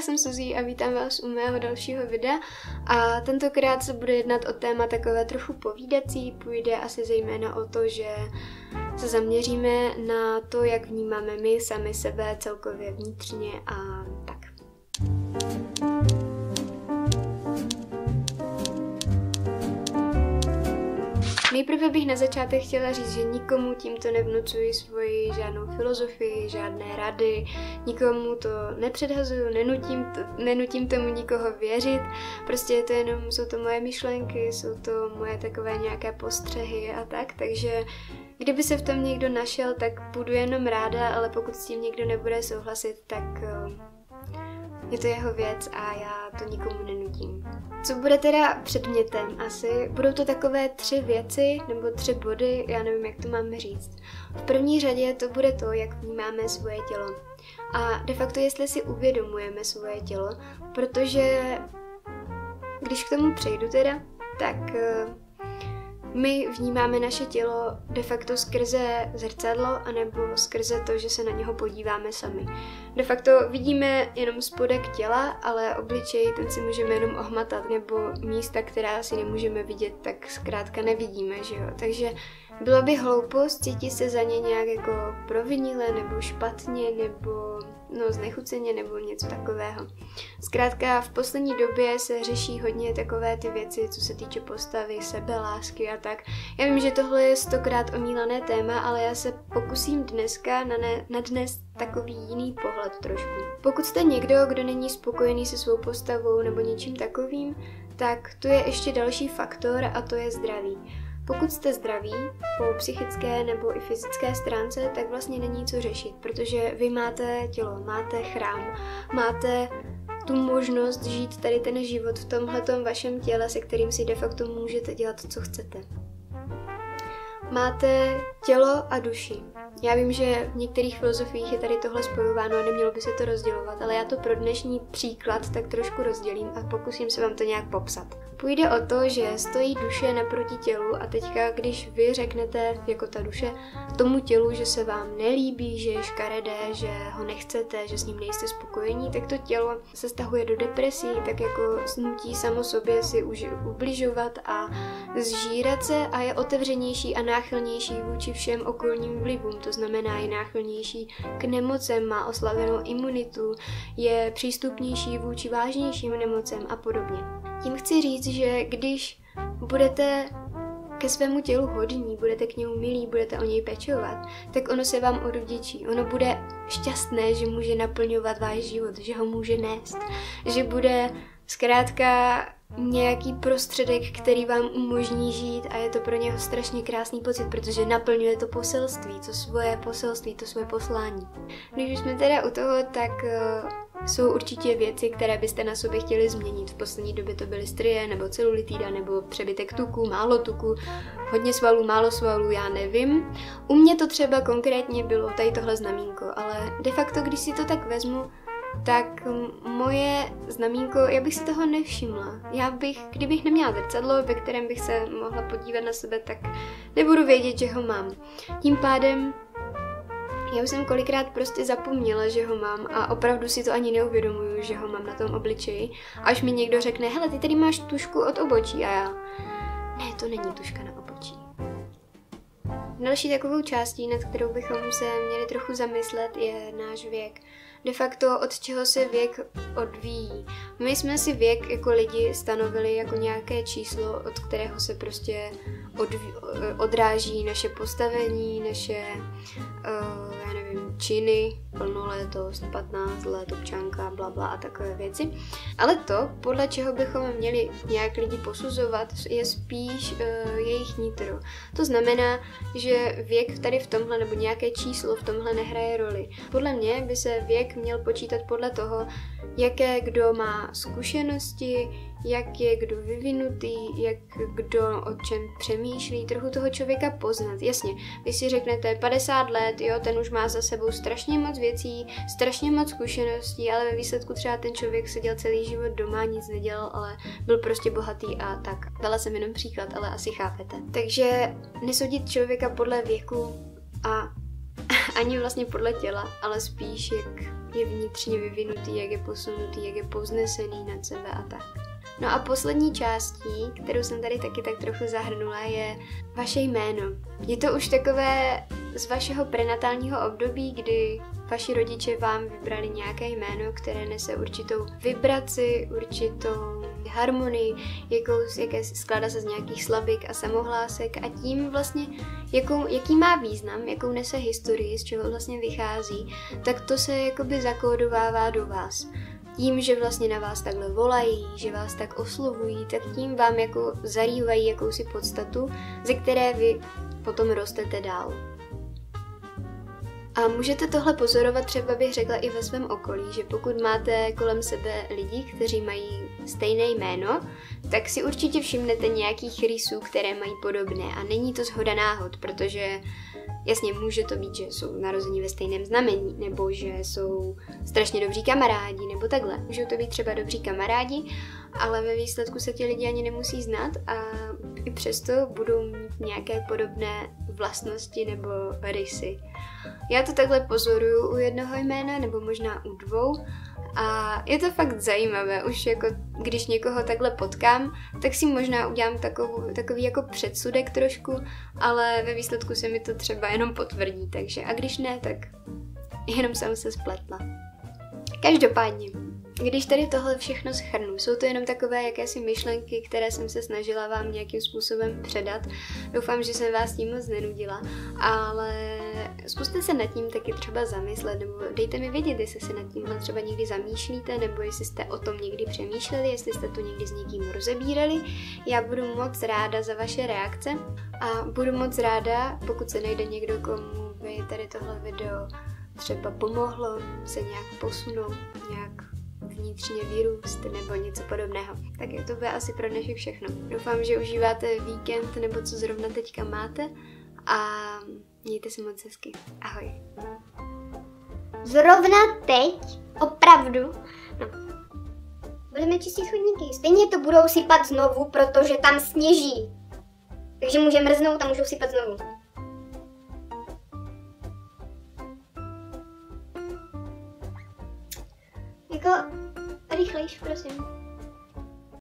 jsem Suzy a vítám vás u mého dalšího videa a tentokrát se bude jednat o téma takové trochu povídací, půjde asi zejména o to, že se zaměříme na to, jak vnímáme my sami sebe celkově vnitřně a tak. Nejprve bych na začátek chtěla říct, že nikomu tímto nevnucuji svoji žádnou filozofii, žádné rady, nikomu to nepředhazuju, nenutím, to, nenutím tomu nikoho věřit, prostě je to jenom, jsou to moje myšlenky, jsou to moje takové nějaké postřehy a tak, takže kdyby se v tom někdo našel, tak budu jenom ráda, ale pokud s tím někdo nebude souhlasit, tak eh, je to jeho věc a já to nikomu nenutím. Co bude teda předmětem asi? Budou to takové tři věci nebo tři body, já nevím, jak to máme říct. V první řadě to bude to, jak vnímáme svoje tělo. A de facto, jestli si uvědomujeme svoje tělo, protože když k tomu přejdu teda, tak eh, my vnímáme naše tělo de facto skrze zrcadlo, anebo skrze to, že se na něho podíváme sami. De facto vidíme jenom spodek těla, ale obličej ten si můžeme jenom ohmatat, nebo místa, která si nemůžeme vidět, tak zkrátka nevidíme, že jo. Takže bylo by hloupost cítit se za ně nějak jako provinile, nebo špatně, nebo no, znechuceně nebo něco takového. Zkrátka v poslední době se řeší hodně takové ty věci, co se týče postavy, sebelásky a tak. Já vím, že tohle je stokrát omílané téma, ale já se pokusím dneska na, ne, na dnes takový jiný pohled trošku. Pokud jste někdo, kdo není spokojený se svou postavou nebo něčím takovým, tak to je ještě další faktor a to je zdraví. Pokud jste zdraví po psychické nebo i fyzické stránce, tak vlastně není co řešit, protože vy máte tělo, máte chrám, máte tu možnost žít tady ten život v tomhle vašem těle, se kterým si de facto můžete dělat, co chcete. Máte tělo a duši. Já vím, že v některých filozofiích je tady tohle spojováno a nemělo by se to rozdělovat, ale já to pro dnešní příklad tak trošku rozdělím a pokusím se vám to nějak popsat. Půjde o to, že stojí duše naproti tělu a teďka, když vy řeknete, jako ta duše, tomu tělu, že se vám nelíbí, že je škaredé, že ho nechcete, že s ním nejste spokojení, tak to tělo se stahuje do depresí, tak jako snutí samo sobě si už ubližovat a zžírat se a je otevřenější a náchylnější vůči všem okolním vlivům, to znamená je náchylnější k nemocem, má oslavenou imunitu, je přístupnější vůči vážnějším nemocem a podobně. Tím chci říct, že když budete ke svému tělu hodní, budete k němu milí, budete o něj pečovat, tak ono se vám odvděčí. Ono bude šťastné, že může naplňovat váš život, že ho může nést, že bude zkrátka nějaký prostředek, který vám umožní žít a je to pro něho strašně krásný pocit, protože naplňuje to poselství, to svoje poselství, to svoje poslání. Když jsme teda u toho, tak uh, jsou určitě věci, které byste na sobě chtěli změnit. V poslední době to byly strie, nebo celulitída, nebo přebytek tuku, málo tuku, hodně svalů, málo svalů, já nevím. U mě to třeba konkrétně bylo tady tohle znamínko, ale de facto, když si to tak vezmu, tak moje znamínko, já bych si toho nevšimla. Já bych, kdybych neměla zrcadlo, ve kterém bych se mohla podívat na sebe, tak nebudu vědět, že ho mám. Tím pádem já už jsem kolikrát prostě zapomněla, že ho mám a opravdu si to ani neuvědomuju, že ho mám na tom obličeji. Až mi někdo řekne, hele, ty tady máš tušku od obočí a já, ne, to není tuška na obočí. Další takovou částí, nad kterou bychom se měli trochu zamyslet, je náš věk de facto od čeho se věk odvíjí. My jsme si věk jako lidi stanovili jako nějaké číslo, od kterého se prostě odví, odráží naše postavení, naše, uh, já nevím, činy, plnolétost, 15 let, občanka, bla, bla a takové věci. Ale to, podle čeho bychom měli nějak lidi posuzovat, je spíš uh, jejich nitro. To znamená, že věk tady v tomhle nebo nějaké číslo v tomhle nehraje roli. Podle mě by se věk měl počítat podle toho, jaké kdo má zkušenosti, jak je kdo vyvinutý, jak kdo o čem přemýšlí, trochu toho člověka poznat. Jasně, vy si řeknete 50 let, jo, ten už má za sebou strašně moc věcí, strašně moc zkušeností, ale ve výsledku třeba ten člověk seděl celý život doma, nic nedělal, ale byl prostě bohatý a tak. Dala jsem jenom příklad, ale asi chápete. Takže nesoudit člověka podle věku a ani vlastně podle těla, ale spíš jak je vnitřně vyvinutý, jak je posunutý, jak je povznesený nad sebe a tak. No a poslední částí, kterou jsem tady taky tak trochu zahrnula, je vaše jméno. Je to už takové z vašeho prenatálního období, kdy vaši rodiče vám vybrali nějaké jméno, které nese určitou vibraci, určitou harmonii, jakou, jaké skládá se z nějakých slabik a samohlásek a tím vlastně, jakou, jaký má význam, jakou nese historii, z čeho vlastně vychází, tak to se jakoby zakódovává do vás tím, že vlastně na vás takhle volají, že vás tak oslovují, tak tím vám jako zarývají jakousi podstatu, ze které vy potom rostete dál. A můžete tohle pozorovat třeba bych řekla i ve svém okolí, že pokud máte kolem sebe lidi, kteří mají stejné jméno, tak si určitě všimnete nějakých rysů, které mají podobné a není to zhoda náhod, protože Jasně, může to být, že jsou narození ve stejném znamení, nebo že jsou strašně dobří kamarádi, nebo takhle. Můžou to být třeba dobří kamarádi, ale ve výsledku se ti lidi ani nemusí znát a i přesto budou mít nějaké podobné vlastnosti nebo rysy. Já to takhle pozoruju u jednoho jména, nebo možná u dvou, a je to fakt zajímavé, už jako když někoho takhle potkám, tak si možná udělám takovou, takový jako předsudek trošku, ale ve výsledku se mi to třeba jenom potvrdí, takže a když ne, tak jenom jsem se spletla. Každopádně, když tady tohle všechno schrnu, jsou to jenom takové jakési myšlenky, které jsem se snažila vám nějakým způsobem předat. Doufám, že jsem vás tím moc nenudila, ale zkuste se nad tím taky třeba zamyslet, nebo dejte mi vědět, jestli se nad tímhle třeba někdy zamýšlíte, nebo jestli jste o tom někdy přemýšleli, jestli jste to někdy s někým rozebírali. Já budu moc ráda za vaše reakce a budu moc ráda, pokud se najde někdo, komu by tady tohle video třeba pomohlo se nějak posunout, nějak vnitřně vyrůst nebo něco podobného. Tak je to bude asi pro dnešek všechno. Doufám, že užíváte víkend nebo co zrovna teďka máte a mějte se moc hezky. Ahoj. Zrovna teď, opravdu, no, budeme čistit chodníky. Stejně to budou sypat znovu, protože tam sněží. Takže může mrznout a můžou sypat znovu. Jako Americães para sempre.